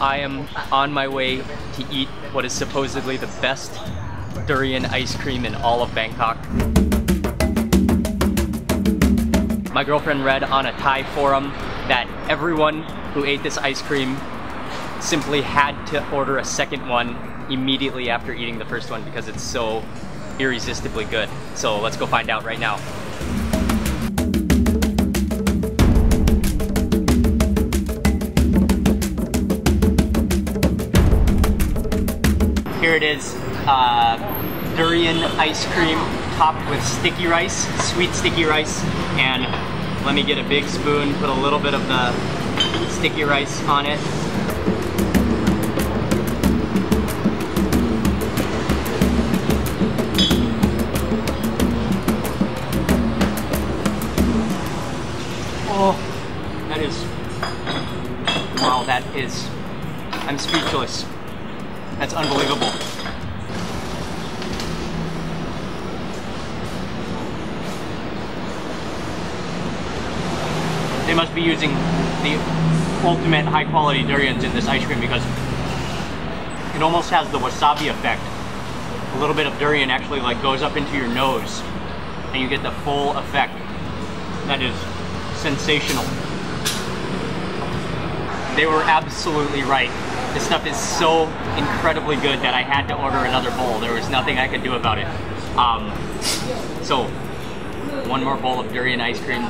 I am on my way to eat what is supposedly the best durian ice cream in all of Bangkok. My girlfriend read on a Thai forum that everyone who ate this ice cream simply had to order a second one immediately after eating the first one because it's so irresistibly good. So let's go find out right now. Here it is, uh, durian ice cream topped with sticky rice, sweet sticky rice, and let me get a big spoon, put a little bit of the sticky rice on it. Oh, that is, wow, that is, I'm speechless. That's unbelievable. They must be using the ultimate high quality durians in this ice cream because it almost has the wasabi effect. A little bit of durian actually like goes up into your nose and you get the full effect. That is sensational. They were absolutely right. This stuff is so incredibly good that I had to order another bowl. There was nothing I could do about it. Um, so, one more bowl of durian ice cream.